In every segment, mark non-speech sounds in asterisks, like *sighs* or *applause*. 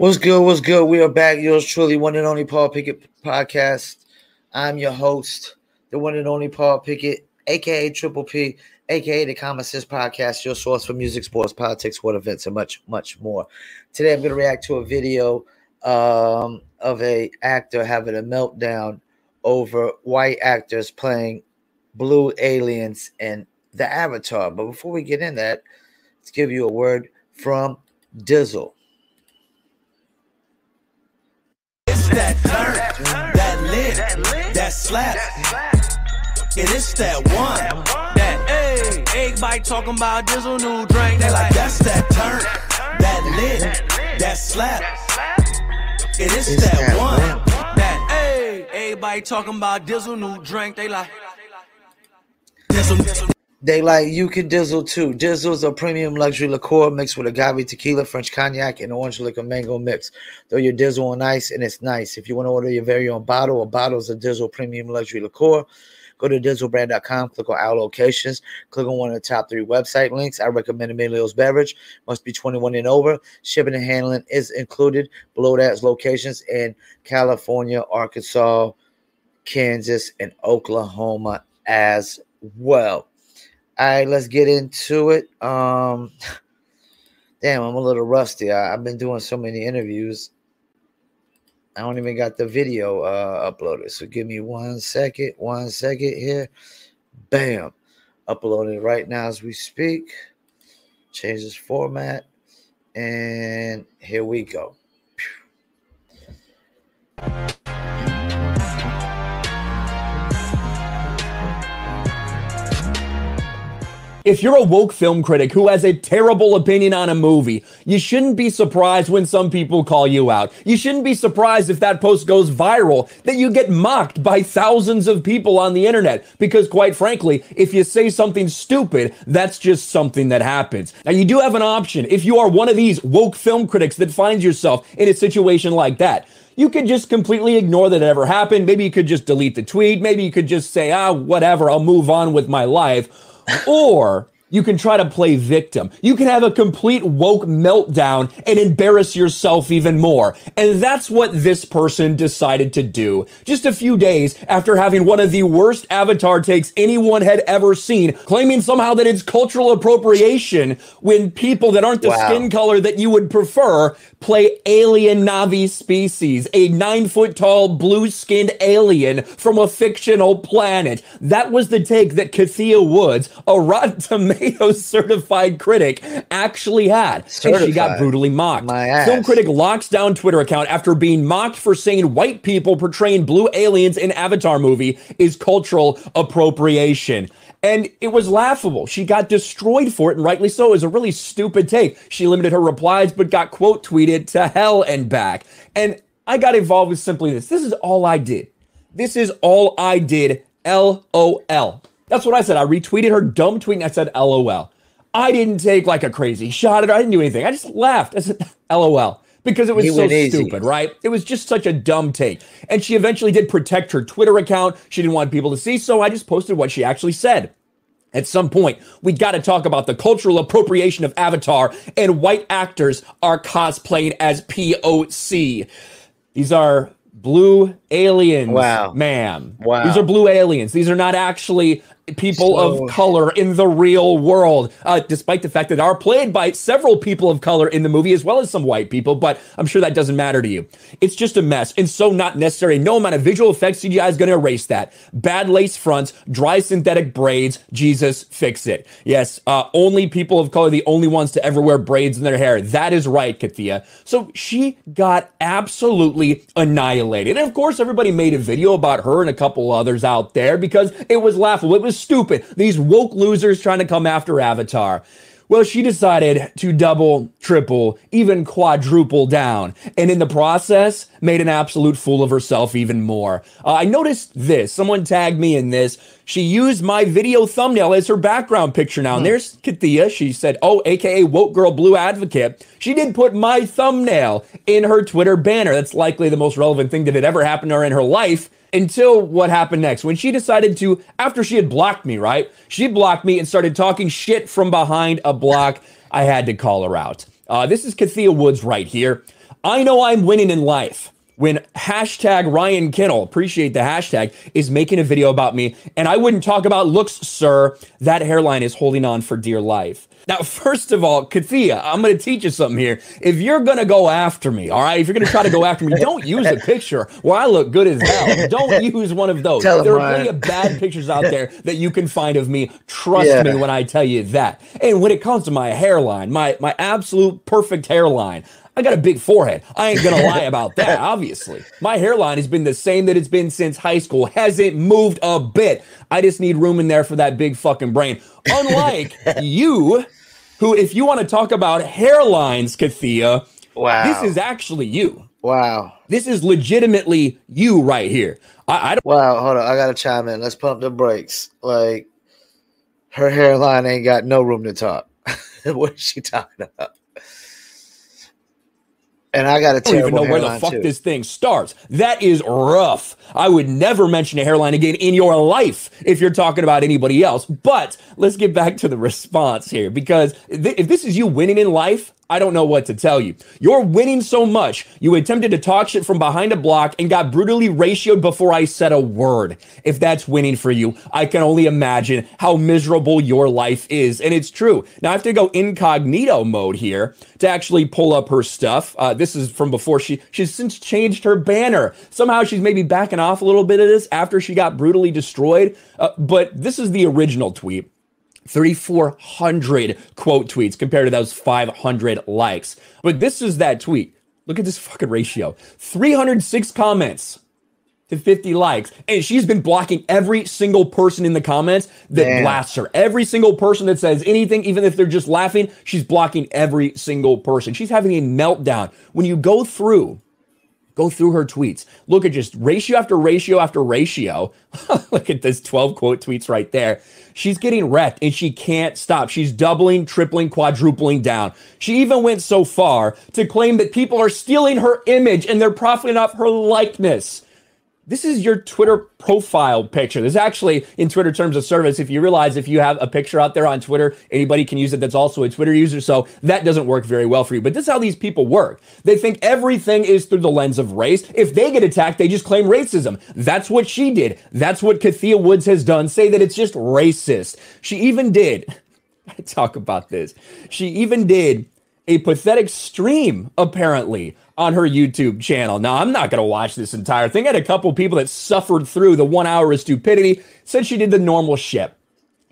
What's good? What's good? We are back. Yours truly, one and only Paul Pickett podcast. I'm your host, the one and only Paul Pickett, aka Triple P, aka the Common Sense Podcast, your source for music, sports, politics, sport events, and much, much more. Today, I'm going to react to a video um, of a actor having a meltdown over white actors playing blue aliens in the Avatar. But before we get in that, let's give you a word from Dizzle. That turn, that lit, that slap. It is that one. That hey, egg bite talking about Dizzle new drink. They like that's that turn, that lit, that slap. It is It's that, one. That hey, everybody talking about Dizzle new drink. They like Dizzle, Dizzle. They like you can dizzle too. Dizzle's a premium luxury liqueur mixed with agave tequila, French cognac, and orange liquor mango mix. Throw your dizzle on ice, and it's nice. If you want to order your very own bottle or bottles of Dizzle premium luxury liqueur, go to dizzlebrand.com, click on our locations, click on one of the top three website links. I recommend Emilio's Beverage. Must be 21 and over. Shipping and handling is included. Below that is locations in California, Arkansas, Kansas, and Oklahoma as well. All right, let's get into it. Um, *sighs* damn, I'm a little rusty. I, I've been doing so many interviews. I don't even got the video uh, uploaded. So give me one second, one second here. Bam, uploaded right now as we speak. Change this format, and here we go. If you're a woke film critic who has a terrible opinion on a movie, you shouldn't be surprised when some people call you out. You shouldn't be surprised if that post goes viral, that you get mocked by thousands of people on the internet. Because, quite frankly, if you say something stupid, that's just something that happens. Now, you do have an option. If you are one of these woke film critics that finds yourself in a situation like that, you could just completely ignore that it ever happened. Maybe you could just delete the tweet. Maybe you could just say, ah, whatever, I'll move on with my life or you can try to play victim. You can have a complete woke meltdown and embarrass yourself even more. And that's what this person decided to do. Just a few days after having one of the worst avatar takes anyone had ever seen, claiming somehow that it's cultural appropriation when people that aren't the Wow. skin color that you would prefer play alien Na'vi species, a nine foot tall blue skinned alien from a fictional planet. That was the take that Kathia Woods, a Rotten *laughs* Tomatoes certified critic, actually had. And she got brutally mocked. My. Film critic locks down Twitter account after being mocked for saying white people portraying blue aliens in Avatar movie is cultural appropriation. And it was laughable. She got destroyed for it, and rightly so. It was a really stupid take. She limited her replies, but got quote tweeted to hell and back. And I got involved with simply this. This is all I did. This is all I did. LOL. That's what I said. I retweeted her dumb tweet and I said LOL. I didn't take like a crazy shot at her. I didn't do anything. I just laughed. I said *laughs* LOL because it was You so easy. stupid, right? It was just such a dumb take. And she eventually did protect her Twitter account. She didn't want people to see, so I just posted what she actually said. At some point, we got to talk about the cultural appropriation of Avatar and white actors are cosplaying as POC. These are blue aliens, Wow. ma'am. Wow. These are blue aliens. These are not actually people So- of color in the real world, uh, despite the fact that are played by several people of color in the movie as well as some white people. But I'm sure that doesn't matter to you. It's just a mess and so not necessary. No amount of visual effects CGI is going to erase that. Bad lace fronts, dry synthetic braids. Jesus, fix it. Yes, uh, only people of color, the only ones to ever wear braids in their hair. That is right, Kathia. So she got absolutely annihilated. And of course, everybody made a video about her and a couple others out there because it was laughable. It was stupid. These woke losers trying to come after Avatar. Well, she decided to double, triple, even quadruple down, and in the process, made an absolute fool of herself even more. Uh, I noticed this. Someone tagged me in this. She used my video thumbnail as her background picture now. And there's Kathia. She said, Oh, aka Woke Girl Blue Advocate. She did put my thumbnail in her Twitter banner. That's likely the most relevant thing that had ever happened to her in her life until what happened next. When she decided to after she had blocked me right? She blocked me and started talking shit from behind a block. I had to call her out. Uh, this is Kathia woods right here. I know I'm winning in life when hashtag Ryan Kinel, appreciate the hashtag, is making a video about me, and I wouldn't talk about looks, sir. That hairline is holding on for dear life. Now, first of all, Kathia, I'm going to teach you something here. If you're going to go after me, all right, if you're going to try to go after me, don't use a picture where I look good as hell. Don't use one of those. Tell there are plenty of bad pictures out there *laughs* that you can find of me. Trust Yeah. me when I tell you that. And when it comes to my hairline, my my absolute perfect hairline, I got a big forehead. I ain't gonna lie about that, *laughs* obviously. My hairline has been the same that it's been since high school, hasn't moved a bit. I just need room in there for that big fucking brain. Unlike *laughs* you, who, if you want to talk about hairlines, Kathia, Wow. this is actually you. wow. This is legitimately you right here. I, I don't Wow, hold on. I gotta chime in. Let's pump the brakes. Like her hairline ain't got no room to talk. *laughs* what is she talking about? And I got a I don't even know where the fuck too. this thing starts. That is rough. I would never mention a hairline again in your life if you're talking about anybody else. But let's get back to the *laughs* response here because th- if this is you winning in life, I don't know what to tell you. You're winning so much. You attempted to talk shit from behind a block and got brutally ratioed before I said a word. If that's winning for you, I can only imagine how miserable your life is. And it's true. Now I have to go incognito mode here to actually pull up her stuff. Uh, this is from before she she's since changed her banner. Somehow she's maybe backing off a little bit of this after she got brutally destroyed. Uh, but this is the original tweet. 3,400 quote tweets compared to those 500 likes. But this is that tweet. Look at this fucking ratio 306 comments to 50 likes. And she's been blocking every single person in the comments that Damn. blasts her. Every single person that says anything, even if they're just laughing, she's blocking every single person. She's having a meltdown. When you go through, Go through her tweets. Look at just ratio after ratio after ratio. *laughs* Look at this 12 quote tweets right there. She's getting wrecked and she can't stop. She's doubling, tripling, quadrupling down. She even went so far to claim that people are stealing her image and they're profiting off her likeness. This is your Twitter profile picture. This is actually in Twitter terms of service. If you realize if you have a picture out there on Twitter, anybody can use it that's also a Twitter user. So that doesn't work very well for you. But this is how these people work. They think everything is through the lens of race. If they get attacked, they just claim racism. That's what she did. That's what Kathia Woods has done. Say that it's just racist. She even did. *laughs* I talk about this. She even did a pathetic stream, apparently, on her YouTube channel. Now, I'm not going to watch this entire thing. I had a couple people that suffered through the one hour of stupidity, said she did the normal shit.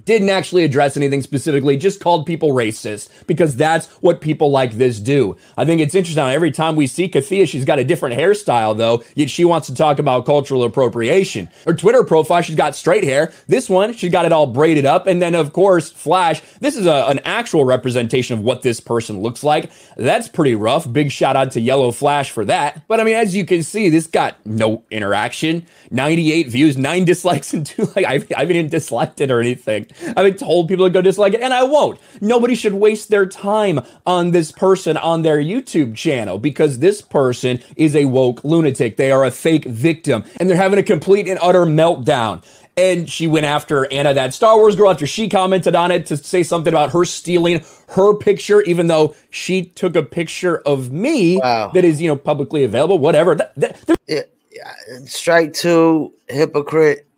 Didn't actually address anything specifically, just called people racist because that's what people like this do. I think it's interesting. Every time we see Kathia, she's got a different hairstyle, though, yet she wants to talk about cultural appropriation. Her Twitter profile, she's got straight hair. This one, she got it all braided up. And then, of course, Flash, this is a, an actual representation of what this person looks like. That's pretty rough. Big shout out to Yellow Flash for that. But I mean, as you can see, this got no interaction. 98 views, nine dislikes, and two like *laughs* I, I haven't even disliked it or anything. I haven't told people to go dislike it, and I won't. Nobody should waste their time on this person on their YouTube channel because this person is a woke lunatic. They are a fake victim, and they're having a complete and utter meltdown. And she went after Anna, that Star Wars girl, after she commented on it to say something about her stealing her picture, even though she took a picture of me Wow. that is, you know, publicly available, whatever. That, that, Yeah, yeah, strike two, hypocrite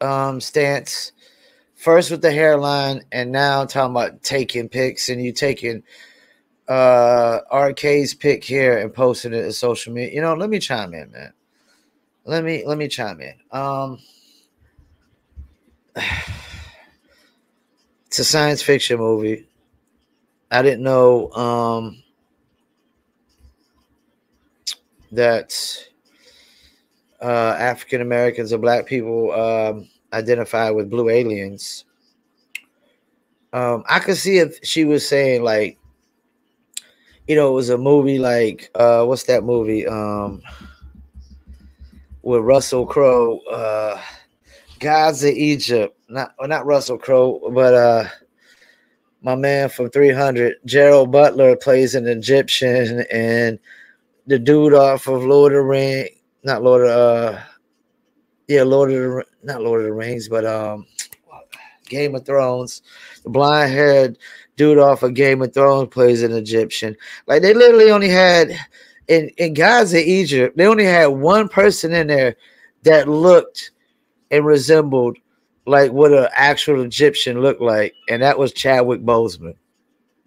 um, stance. First with the hairline, and now talking about taking pics, and you taking uh RK's pic here and posting it to social media. You know, let me chime in, man. Let me let me chime in. Um *sighs* it's a science fiction movie. I didn't know um that uh, African Americans or Black people um, identify with blue aliens. Um, I could see if she was saying like, you know, it was a movie like uh, what's that movie um, with Russell Crowe, uh, Gods of Egypt. Not well, not Russell Crowe, but uh, my man from 300, Gerald Butler plays an Egyptian, and the dude off of Lord of the Ring, not Lord of uh yeah, Lord of the not Lord of the Rings, but um Game of Thrones. The blind haired dude off of Game of Thrones plays an Egyptian. Like they literally only had in in Gods of Egypt, they only had one person in there that looked and resembled like what an actual Egyptian looked like, and that was Chadwick Boseman.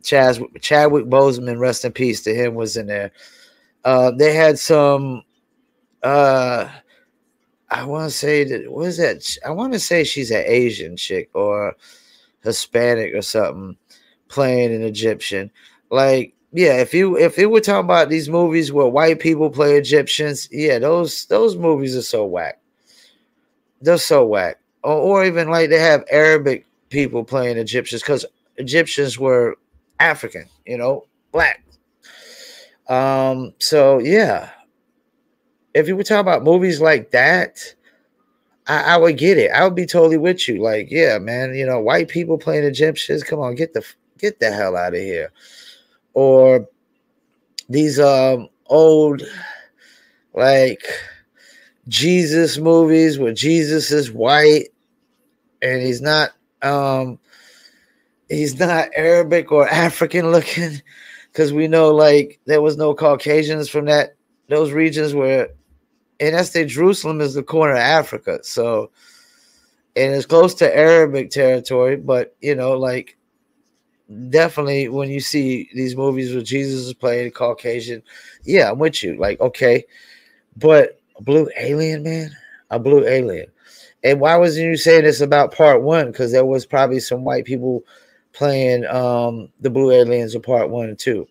Chaz, Chadwick Boseman, rest in peace to him, was in there. Uh, they had some. Uh, I want to say that was that. I want to say she's an Asian chick or Hispanic or something playing an Egyptian. Like, yeah, if you if it were talking about these movies where white people play Egyptians, yeah, those those movies are so whack. They're so whack. Or, or even like they have Arabic people playing Egyptians because Egyptians were African, you know, black. Um, so yeah. If you were talking about movies like that, I, I, would get it. I would be totally with you. Like, yeah, man, you know, white people playing Egyptians, come on, get the get the hell out of here. Or these um old like Jesus movies where Jesus is white and he's not um he's not Arabic or African looking because we know like there was no Caucasians from that those regions where and that's the Jerusalem is the corner of Africa. So and it's close to Arabic territory, but you know, like definitely when you see these movies where Jesus is playing Caucasian, yeah, I'm with you. Like, okay, but a blue alien, man, a blue alien. And why wasn't you saying this about part one? Because there was probably some white people playing um the blue aliens in part one and two.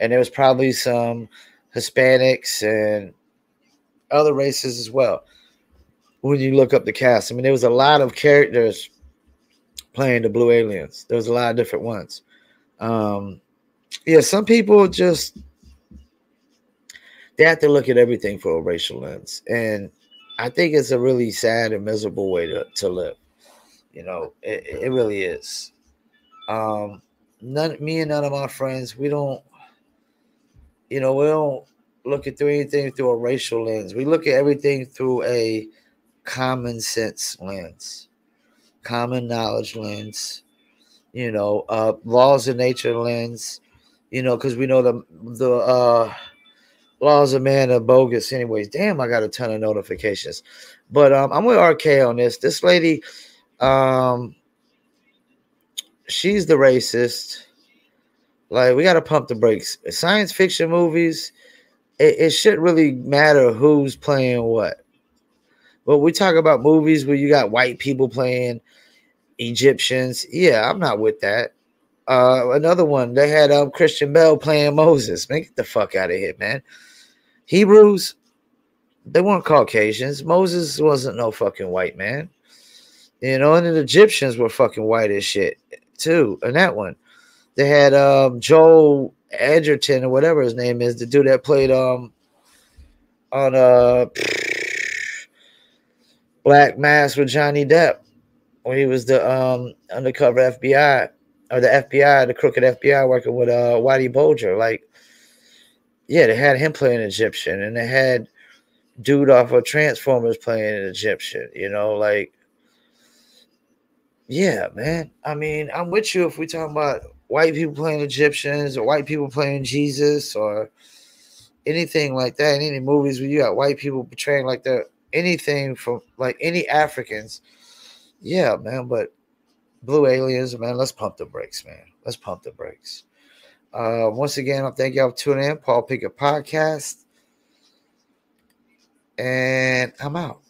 And there was probably some Hispanics and other races as well. When you look up the cast, I mean, there was a lot of characters playing the Blue Aliens. There was a lot of different ones. Um, yeah, some people just they have to look at everything for a racial lens, and I think it's a really sad and miserable way to, to live. You know, it, it really is. Um, none, me and none of my friends, we don't, you know, we don't look at through anything through a racial lens. We look at everything through a common sense lens common knowledge lens, you know, uh, laws of nature lens, you know, because we know the the uh, laws of man are bogus, anyways. Damn, I got a ton of notifications, but um, I'm with RK on this. This lady, um, she's the racist. Like we got to pump the brakes. Science fiction movies, it, it shouldn't really matter who's playing what. But we talk about movies where you got white people playing Egyptians. Yeah, I'm not with that. Uh, another one, they had um, Christian Bale playing Moses. Man, get the fuck out of here, man. Hebrews, they weren't Caucasians. Moses wasn't no fucking white man. You know, and the Egyptians were fucking white as shit too. And that one, they had um, Joel Edgerton or whatever his name is, the dude that played um on uh Black Mass with Johnny Depp when he was the um undercover FBI or the FBI, the crooked FBI working with uh Whitey Bulger. Like, yeah, they had him playing Egyptian, and they had dude off of Transformers playing an Egyptian. You know, like, yeah, man. I mean, I'm with you if we talking about white people playing Egyptians or white people playing Jesus or anything like that. In any movies where you got white people portraying like they're anything from like any Africans. Yeah, man, but blue aliens, man, let's pump the brakes, man. Let's pump the brakes. Uh, once again, I thank y'all for tuning in. Paul Pickett Podcast. And I'm out.